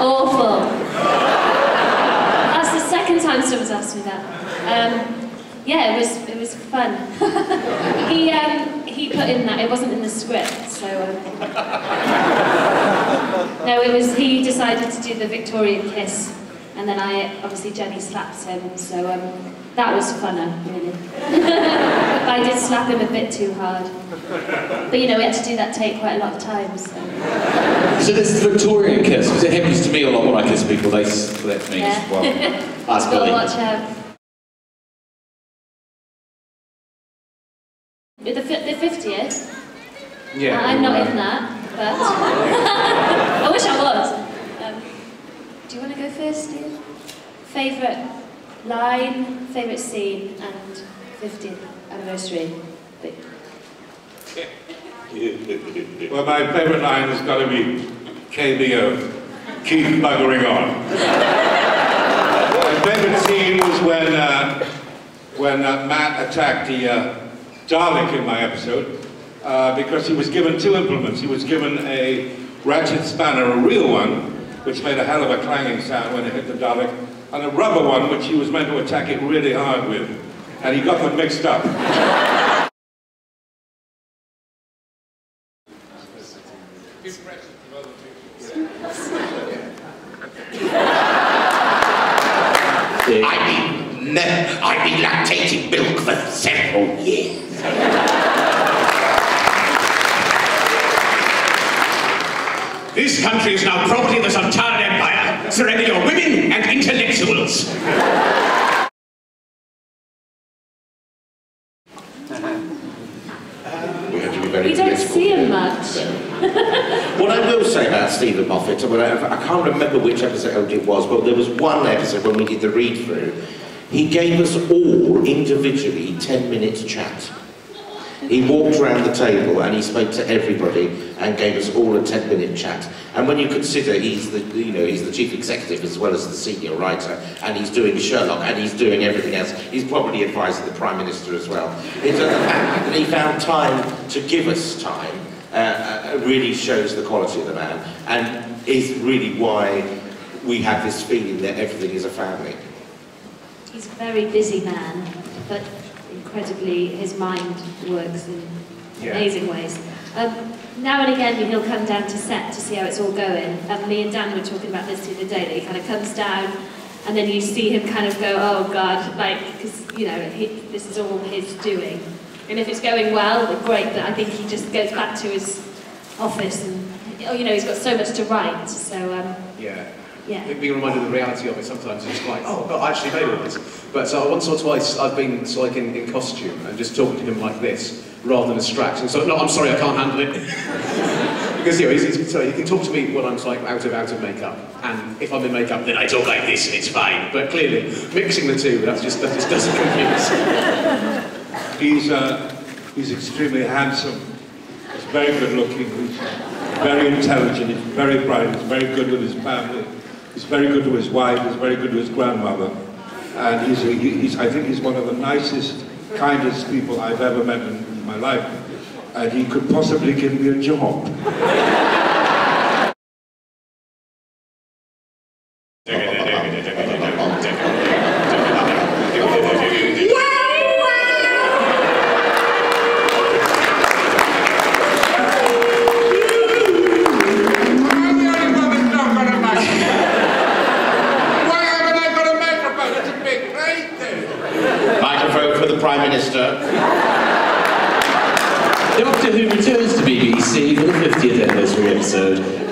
Awful. That's the second time someone's asked me that. Um, yeah, it was it was fun. he um, he put in that it wasn't in the script, so um, no, it was he decided to do the Victorian kiss, and then I obviously Jenny slapped him, so um, that was funner really. but I did slap him a bit too hard. But you know, we had to do that take quite a lot of times. So. So this Victorian kiss, because it happens to me a lot when I kiss people, they slap me Yeah. as well. That's Gotta watch out. With the, fi- the 50th? Yeah. I'm not in that, but I wish I was. Um, do you want to go first, Steve? Favourite line, favourite scene, and 50th anniversary. But Well, my favourite line has got to be KBO, keep buggering on. my favourite scene was when, uh, when uh, Matt attacked the uh, Dalek in my episode uh, because he was given two implements. He was given a ratchet spanner, a real one, which made a hell of a clanging sound when it hit the Dalek, and a rubber one, which he was meant to attack it really hard with. And he got them mixed up. I've been, I've been lactating milk for several years. This country is now property of the Sultan Empire. Surrender your women and intellectuals. Uh-huh. We have to be very we don't see him much. What I will say about Steven Moffat, I, I I can't remember which episode it was, but there was one episode when we did the read through. He gave us all individually 10 minutes chat. He walked around the table and he spoke to everybody and gave us all a 10 minute chat. And when you consider he's the, you know, he's the chief executive as well as the senior writer, and he's doing Sherlock and he's doing everything else, he's probably advising the Prime Minister as well. It's the fact that he found time to give us time uh, uh, really shows the quality of the man and is really why we have this feeling that everything is a family. He's a very busy man, but incredibly his mind works in amazing ways. Um, now and again he'll come down to set to see how it's all going. Um, me and Dan were talking about this the other day, that he kind of comes down and then you see him kind of go, oh God, like, because, you know, he, this is all his doing. And if it's going well, great, but I think he just goes back to his office and, oh, you know, he's got so much to write, so, um, Yeah. Yeah. Being reminded of the reality of it sometimes is like, oh god, I actually made all this. But uh, once or twice I've been so like in, in costume and just talking to him like this rather than distracting. So no, I'm sorry, I can't handle it. because you know, he's, he's, so he can talk to me when I'm like out of out of makeup, and if I'm in makeup, then I talk like this and it's fine. But clearly, mixing the two, that's just that just doesn't confuse. He's, uh, he's extremely handsome. He's very good looking. He's very intelligent. He's very bright. He's very good with his family. He's very good to his wife. He's very good to his grandmother. And he's, a, he's I think he's one of the nicest, kindest people I've ever met in my life. And he could possibly give me a job. Why haven't I got a microphone? It's a big right there. Microphone for the Prime Minister. Doctor Who returns to BBC for the 50th anniversary episode.